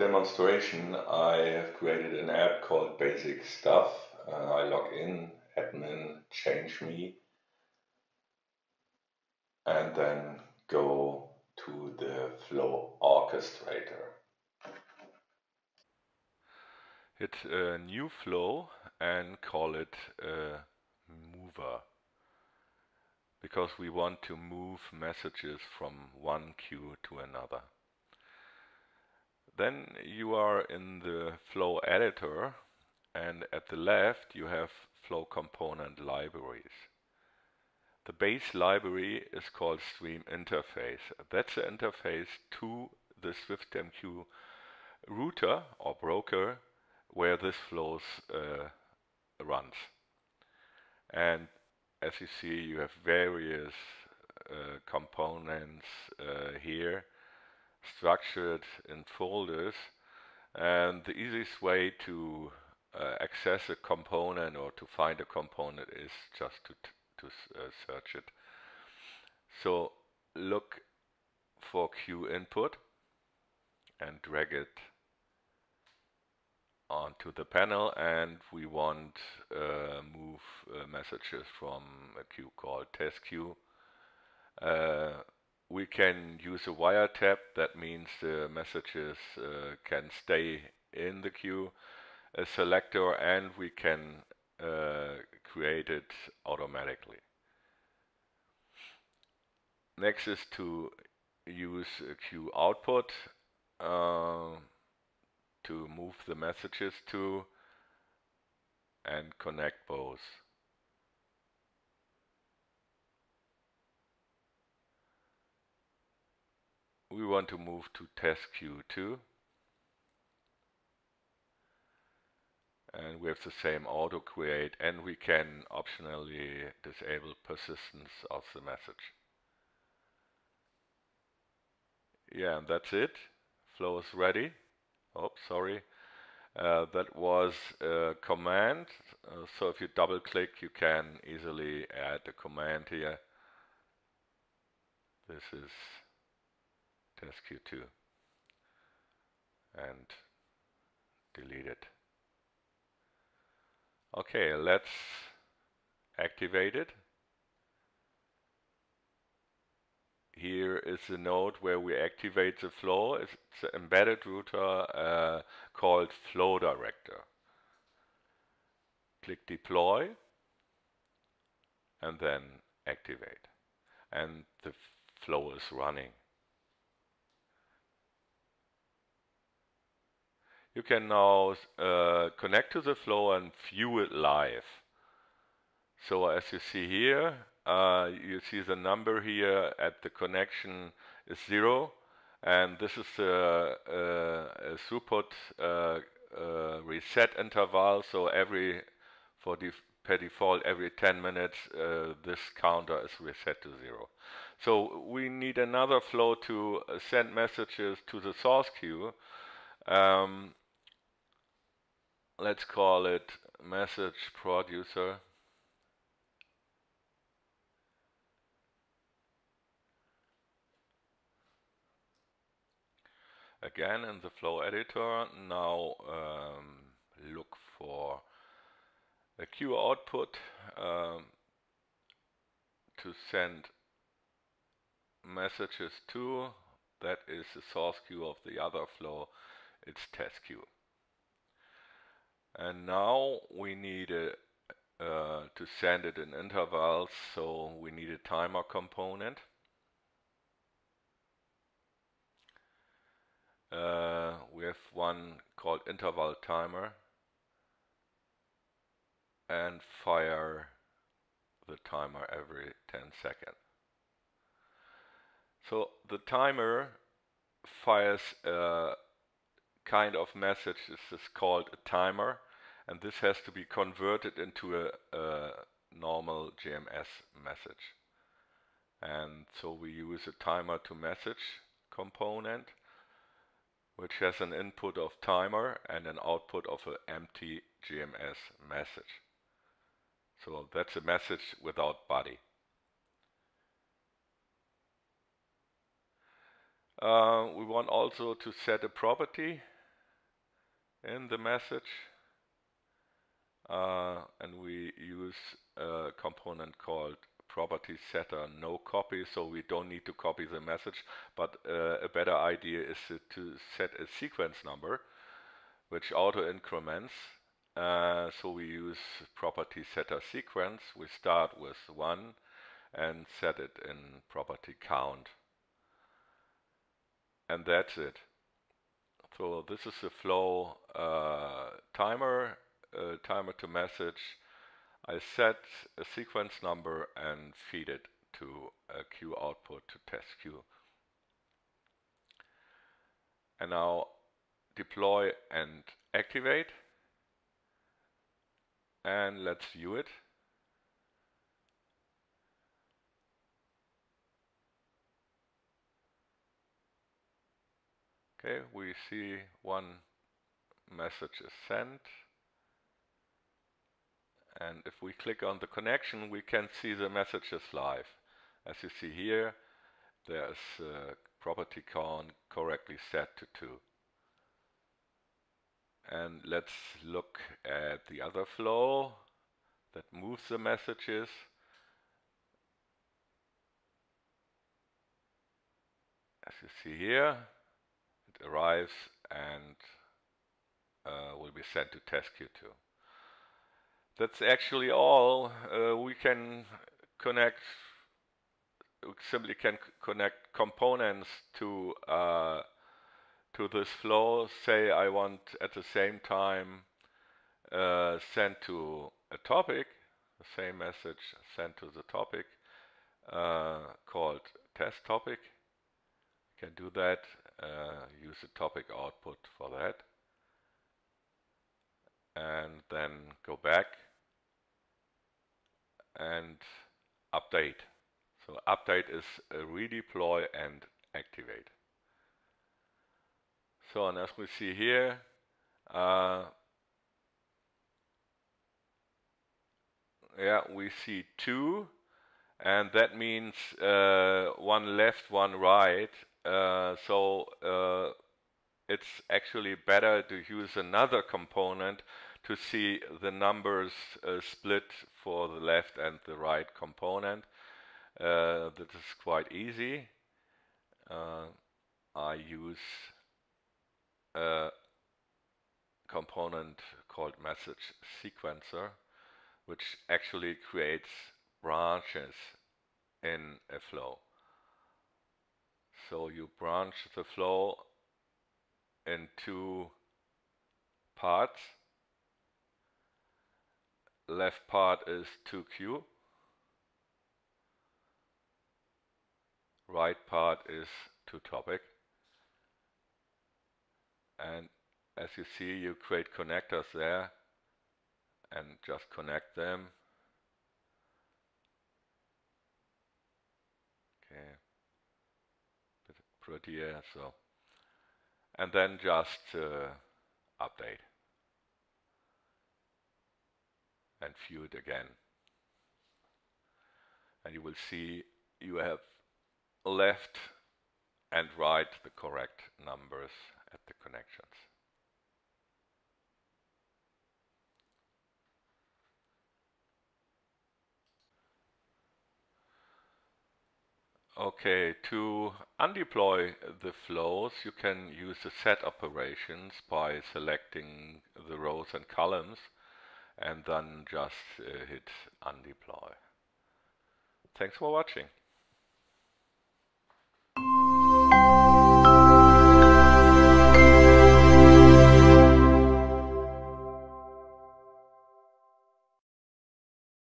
demonstration, I have created an app called Basic Stuff. Uh, I log in, admin, change me, and then go to the flow orchestrator. Hit a new flow and call it a mover because we want to move messages from one queue to another. Then you are in the flow editor and at the left you have flow component libraries. The base library is called Stream Interface. That's the interface to the SwiftMQ router or broker where this flows uh, runs. And as you see, you have various uh, components uh, here structured in folders. And the easiest way to uh, access a component or to find a component is just to, to uh, search it. So look for queue input and drag it onto the panel and we want uh, move uh, messages from a queue called test queue. We can use a wiretap, that means the messages uh, can stay in the queue, a selector, and we can uh, create it automatically. Next is to use a queue output. Uh, to move the messages to and connect both. We want to move to test queue2 and we have the same auto create and we can optionally disable persistence of the message. Yeah, and that's it. Flow is ready. Oh, sorry. Uh, that was a command. Uh, so if you double click, you can easily add a command here. This is test Q2 and delete it. Okay, let's activate it. Here is the node where we activate the flow. It's an embedded router uh, called Flow Director. Click Deploy and then activate. And the flow is running. You can now uh, connect to the flow and view it live. So as you see here, uh, you see the number here at the connection is zero. And this is a, a, a throughput uh, uh, reset interval. So every for def per default every 10 minutes uh, this counter is reset to zero. So we need another flow to send messages to the source queue. Um, let's call it message producer. Again in the flow editor now um, look for a queue output um, to send messages to. That is the source queue of the other flow. It's test queue and now we need a, uh, to send it in intervals so we need a timer component uh, we have one called interval timer and fire the timer every 10 seconds. So the timer fires a kind of message, this is called a timer and this has to be converted into a, a normal JMS message. And so we use a timer to message component which has an input of timer and an output of an empty JMS message. So that's a message without body. Uh, we want also to set a property in the message uh, and we use a component called property setter no copy so we don't need to copy the message. But uh, a better idea is to set a sequence number which auto increments uh, so we use property setter sequence. We start with 1 and set it in property count. And that's it so this is the flow uh, timer uh, timer to message I set a sequence number and feed it to a queue output to test queue. And now deploy and activate. And let's view it. Okay, we see one message is sent. And if we click on the connection we can see the messages live. As you see here there's a property count correctly set to 2 and let's look at the other flow that moves the messages. As you see here arrives and uh, will be sent to test Q2. that's actually all. Uh, we can connect, we simply can connect components to uh, to this flow. Say I want at the same time uh, send to a topic, the same message sent to the topic uh, called test topic. can do that. Use the topic output for that and then go back and update. So update is redeploy and activate. So and as we see here, uh, yeah, we see two, and that means uh, one left, one right. Uh, so uh, it's actually better to use another component to see the numbers uh, split for the left and the right component. Uh, that is quite easy. Uh, I use a component called message sequencer which actually creates branches in a flow. So you branch the flow in two parts left part is 2q. right part is to topic. And as you see, you create connectors there and just connect them. Okay, prettier, uh, so. And then just uh, update. and view it again. And you will see you have left and right the correct numbers at the connections. Okay, to undeploy the flows, you can use the set operations by selecting the rows and columns and then just uh, hit undeploy. Thanks for watching.